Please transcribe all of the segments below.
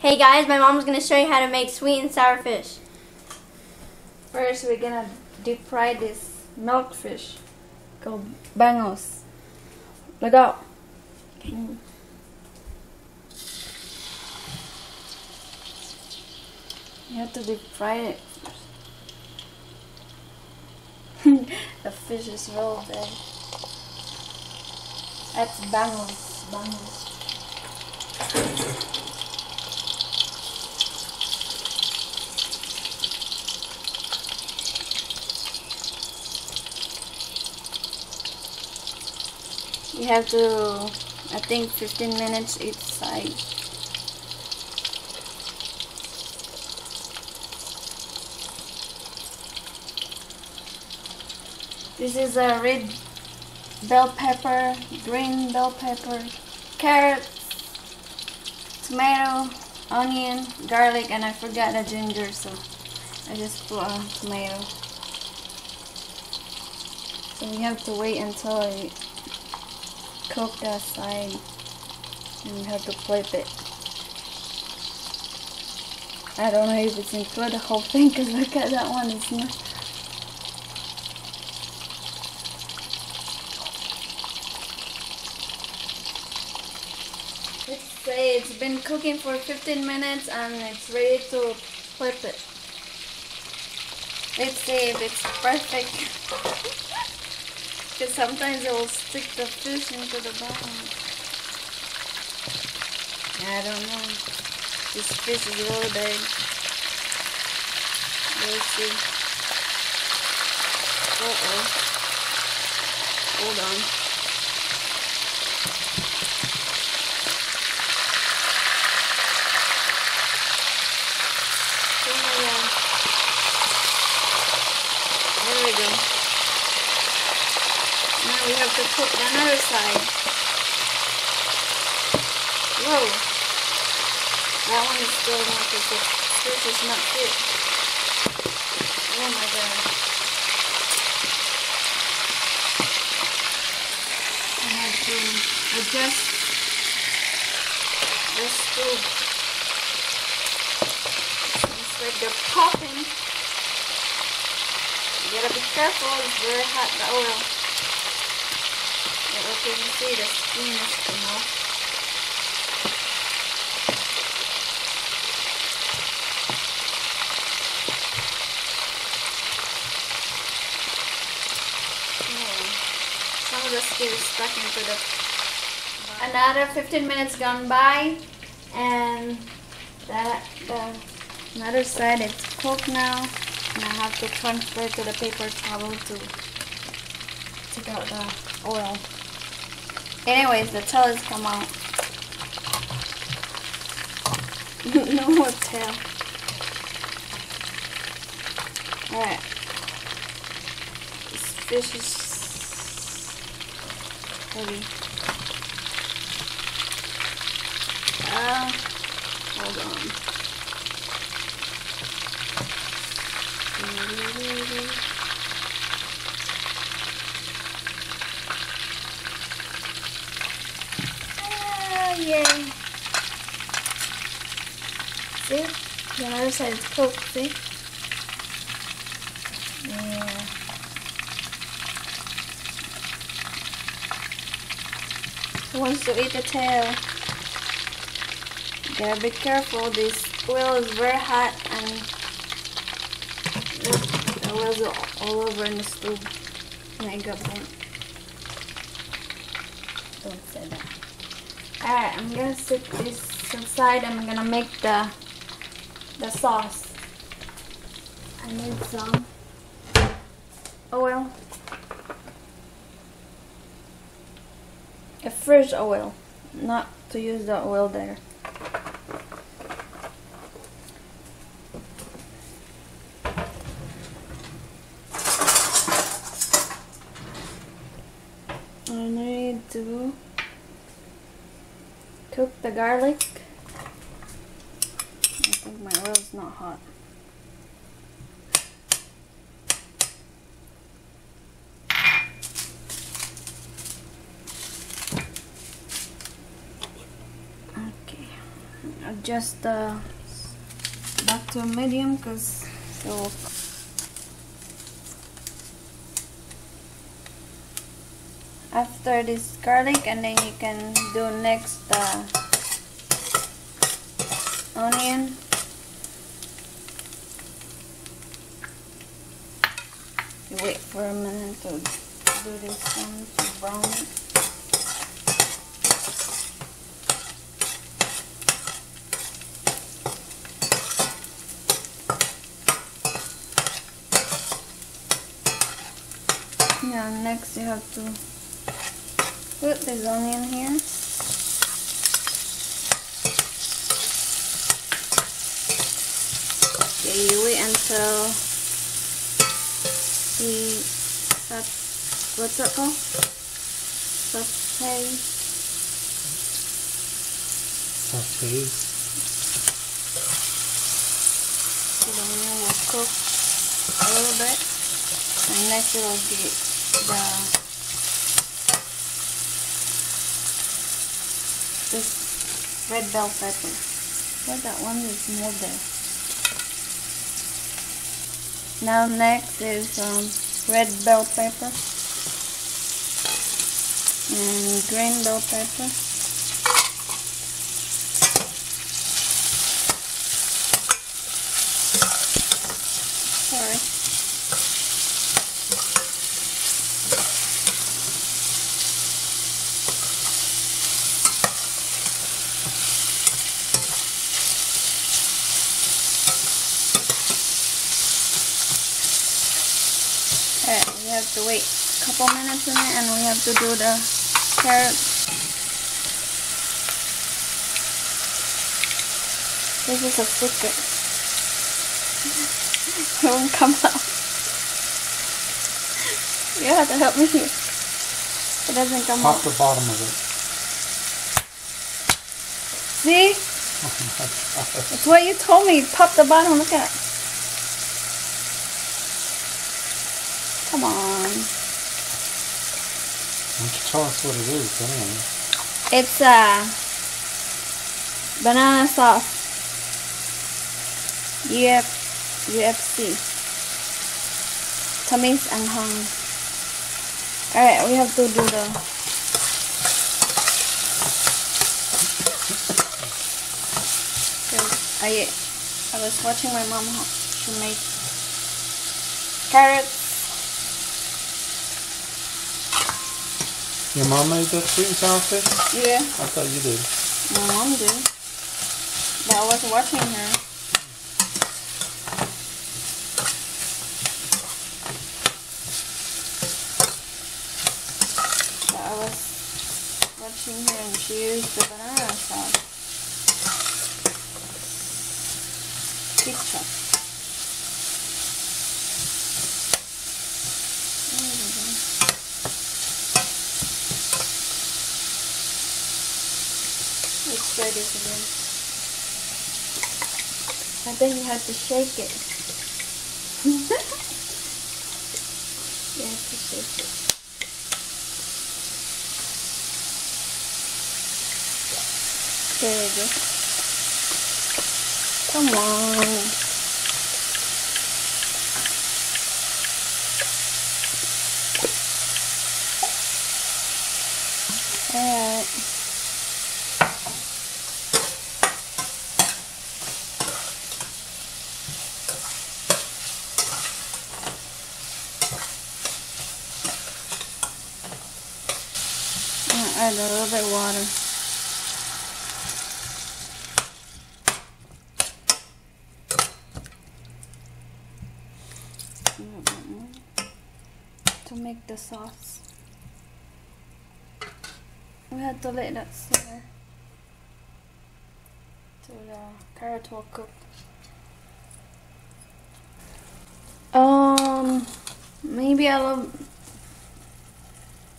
Hey guys, my mom's gonna show you how to make sweet and sour fish. First, we're gonna deep fry this milk fish called bangus. Look out. Mm. You have to deep fry it. the fish is rolled there. That's bangus. Bangus. You have to, I think, 15 minutes each side. This is a red bell pepper, green bell pepper, carrots, tomato, onion, garlic, and I forgot the ginger, so I just put a tomato. So we have to wait until it cook that side and have to flip it. I don't know if it's include the whole thing because look at that one, it's not. Let's say it's been cooking for 15 minutes and it's ready to flip it. Let's see if it's perfect. Because sometimes it will stick the fish into the bottom. I don't know. This fish is really big. Let's see. Uh oh. Hold on. There we go. Now we have to cook the other side. Whoa. That one is still not cooked. This is not fit. Oh my god. I have to adjust the stove. It's like they're popping. You gotta be careful, it's very hot, the oil. But you can see, the skin is come off. Some of the skin is stuck into the... Another 15 minutes gone by, and that the another side is cooked now, and I have to transfer to the paper towel to out the oil. Anyways, the tail has come out. no more tail. Alright. This fish is heavy. Uh, hold on. yay. See? The other side is cooked, see? Yeah. Who wants to eat the tail? You gotta be careful, this oil is very hot and the oil's all over in the stove. And I got burnt. Don't say that. Alright, I'm gonna set this aside. I'm gonna make the the sauce. I need some oil. A fresh oil, not to use the oil there. I need to cook the garlic. I think my oil is not hot. Okay. adjust the uh, back to medium because so after this garlic and then you can do next the onion you wait for a minute to do this one to brown Yeah, next you have to put this onion here. Okay, you wait until what's that called? Saute. Saute. So the onion will cook a little bit. And next it'll get the this red bell pepper. Well, that one is more there. Now next is um, red bell pepper and green bell pepper. Sorry. have to wait a couple minutes in it and we have to do the carrots. This is a secret. it won't come out. You have to help me here. It doesn't come Pop out. the bottom of it. See? Oh That's what you told me. Pop the bottom. Look at it. Come on. Why don't you tell us what it is anyway? It's uh, banana sauce. Uf, UFC. Tamis Anghang. Alright, we have to do the I I was watching my mom she made carrots Your mom made that sweet and sour fish? Yeah. I thought you did. My mom did. But I was watching her. But I was watching her and she used the banana sauce. Ketchup. I think you have to shake it. you have to shake it. There we go. Come on. Alright. Add a little bit of water. To make the sauce. We had to let that simmer till the carrot will cook. Um, maybe a little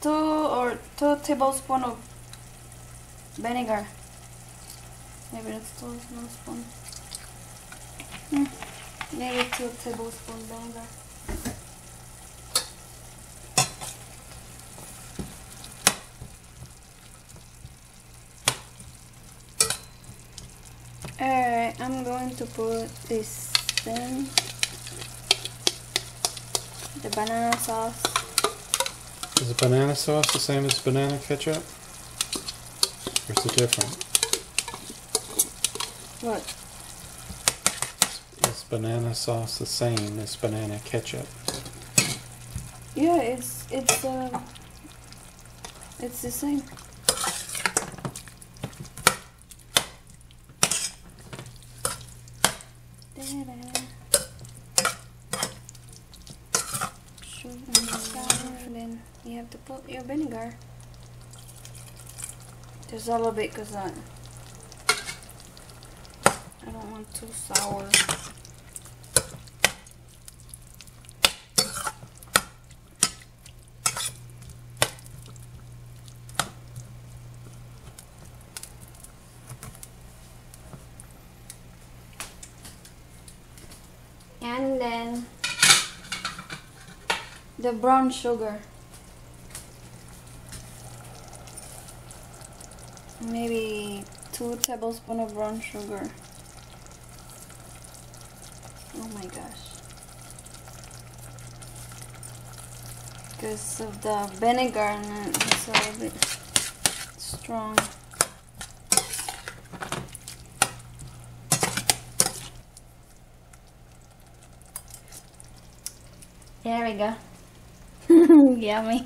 two or two tablespoons of vinegar. Maybe that's two tablespoons. Hmm. Maybe two tablespoons vinegar. Alright, I'm going to put this thing, the banana sauce. Is banana sauce the same as banana ketchup? Or is it different? What? Is banana sauce the same as banana ketchup? Yeah, it's it's um it's the same. Da-da. Sugar and sour, and then you have to put your vinegar. Just a little bit because I, I don't want too sour. and then the brown sugar. Maybe two tablespoons of brown sugar. Oh my gosh. Because of the vinegar and it's a little bit strong. There we go. Yummy.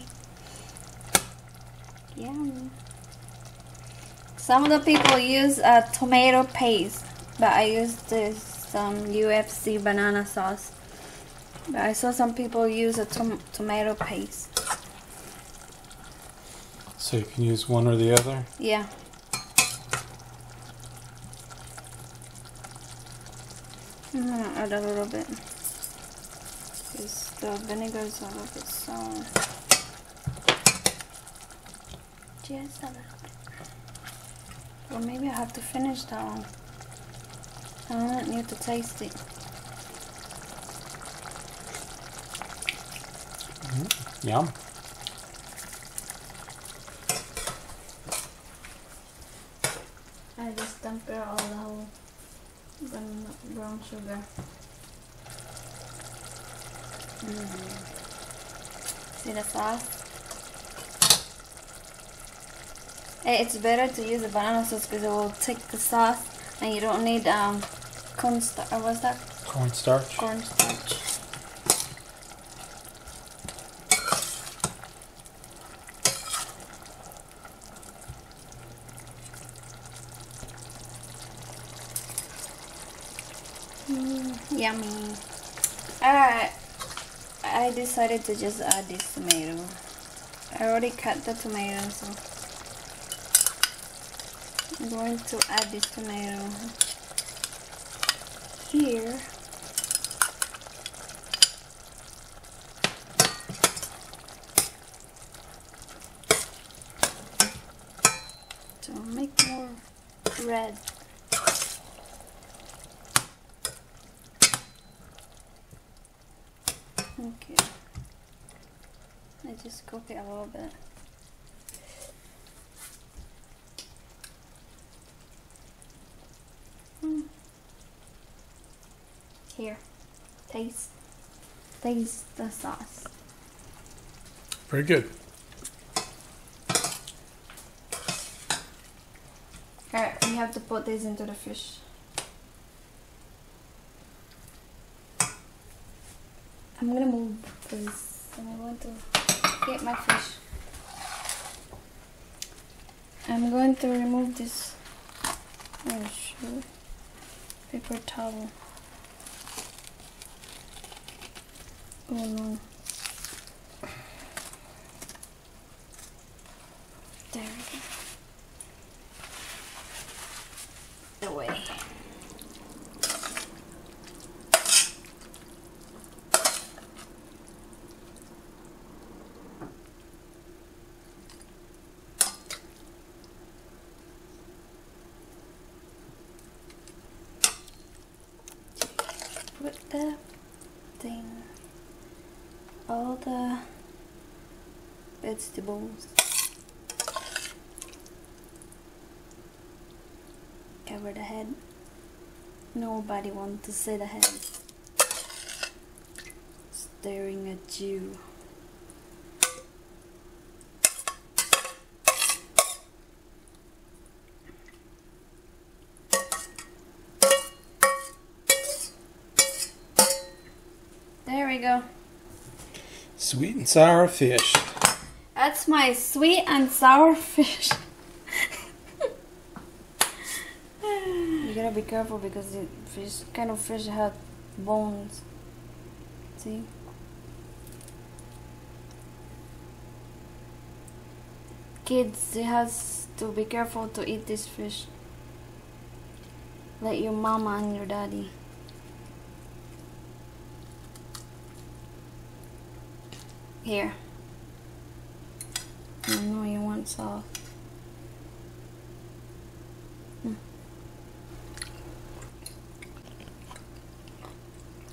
Yummy. Some of the people use a tomato paste, but I use this um, UFC banana sauce. But I saw some people use a tom- tomato paste. So you can use one or the other? Yeah. I'm gonna add a little bit. Because the vinegar is a little bit sour. Just a little bit. Or maybe I have to finish that one. I don't need to taste it. Mm-hmm. Yum. I just dump it all the whole brown, See the sauce? Eh, It's better to use the banana sauce because it will take the sauce and you don't need um cornstarch. Or what's that? Cornstarch? Cornstarch. Mm, yummy. Alright. I decided to just add this tomato. I already cut the tomato, so I'm going to add this tomato here. To make more red. Okay. I just cook it a little bit. Hmm. Here, taste, taste the sauce. Very good. Alright, we have to put this into the fish. I'm gonna move because I'm going to get my fish. I'm going to remove this oh, paper towel. Oh no. There we go. Away. Put the thing, all the vegetables. Cover the head. Nobody wants to see the head Staring at you. There we go. Sweet and sour fish. That's my sweet and sour fish. you gotta be careful because the fish kind of fish have bones. See? Kids, it has to be careful to eat this fish. Let your mama and your daddy. Here. I know you want soft. Mm.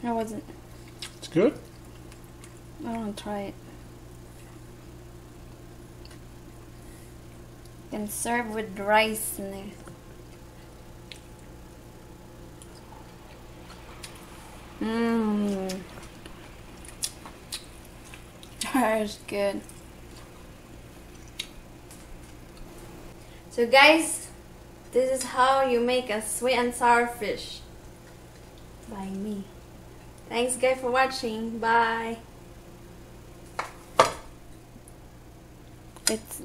How was it? It's good. I want to try it. Can serve with rice in there. Mmm. That's good. So guys, this is how you make a sweet and sour fish. By me. Thanks guys for watching. Bye. It's.